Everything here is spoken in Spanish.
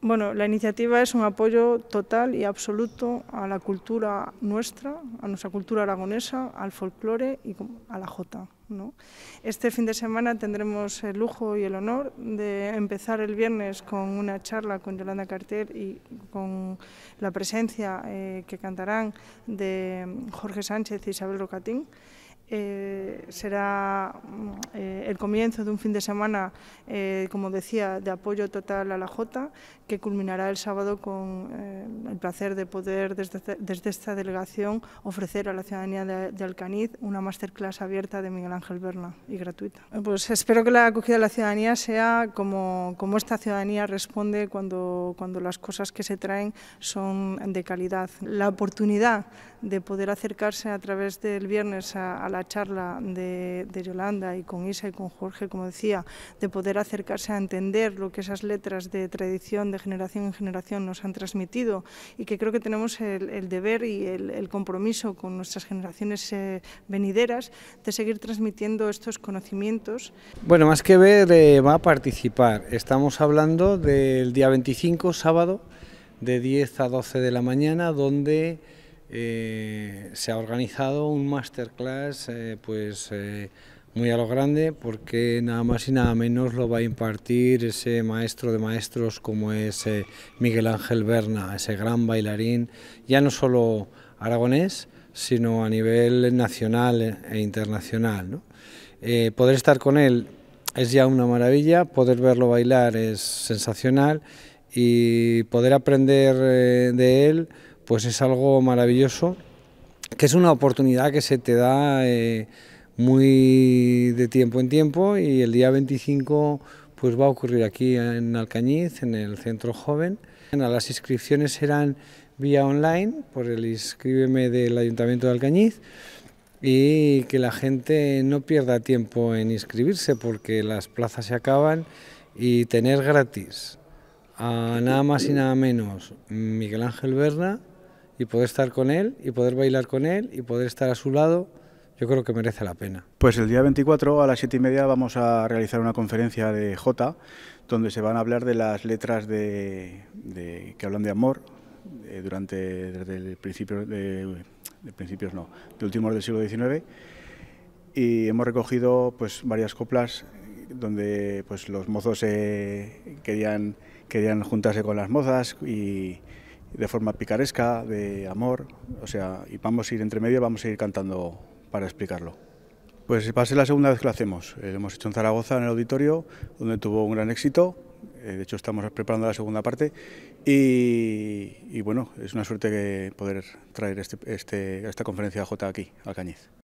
Bueno, la iniciativa es un apoyo total y absoluto a la cultura nuestra, a nuestra cultura aragonesa, al folclore y a la jota. ¿no? Este fin de semana tendremos el lujo y el honor de empezar el viernes con una charla con Yolanda Carter y con la presencia eh, que cantarán de Jorge Sánchez y Isabel Rocatín. Eh, será mm, eh, el comienzo de un fin de semana, eh, como decía, de apoyo total a la Jota, que culminará el sábado con el placer de poder, desde, esta delegación, ofrecer a la ciudadanía de, Alcaniz una masterclass abierta de Miguel Ángel Berna y gratuita. Pues espero que la acogida de la ciudadanía sea como, como esta ciudadanía responde cuando, cuando las cosas que se traen son de calidad. La oportunidad de poder acercarse a través del viernes a, la charla de, Yolanda y con Isa y con Jorge, como decía, de poder acercarse a entender lo que esas letras de tradición de generación en generación nos han transmitido y que creo que tenemos el, deber y el, compromiso con nuestras generaciones eh, venideras de seguir transmitiendo estos conocimientos. Bueno, más que ver, eh, va a participar. Estamos hablando del día 25, sábado, de 10 a 12 de la mañana, donde eh, se ha organizado un masterclass eh, pues, eh, muy a lo grande porque nada más y nada menos lo va a impartir ese maestro de maestros como es Miguel Ángel Berna, ese gran bailarín, ya no solo aragonés, sino a nivel nacional e internacional. poder estar con él es ya una maravilla, poder verlo bailar es sensacional y poder aprender de él pues es algo maravilloso, que es una oportunidad que se te da eh, muy de tiempo en tiempo y el día 25 pues va a ocurrir aquí en Alcañiz, en el Centro Joven. Las inscripciones serán vía online por el inscríbeme del Ayuntamiento de Alcañiz y que la gente no pierda tiempo en inscribirse porque las plazas se acaban y tener gratis a nada más y nada menos Miguel Ángel Berna y poder estar con él y poder bailar con él y poder estar a su lado, yo creo que merece la pena. Pues el día 24 a las 7 y media vamos a realizar una conferencia de J, donde se van a hablar de las letras de, que hablan de amor eh, durante desde el principio de, principios no, de últimos del siglo XIX y hemos recogido pues varias coplas donde pues los mozos querían querían juntarse con las mozas y de forma picaresca, de amor, o sea, y vamos a ir entre medio, vamos a ir cantando para explicarlo. Pues va a ser la segunda vez que lo hacemos. Eh, lo hemos hecho en Zaragoza, en el auditorio, donde tuvo un gran éxito. Eh, de hecho, estamos preparando la segunda parte. Y, bueno, es una suerte poder traer este, este, esta conferencia J aquí, al Cañiz.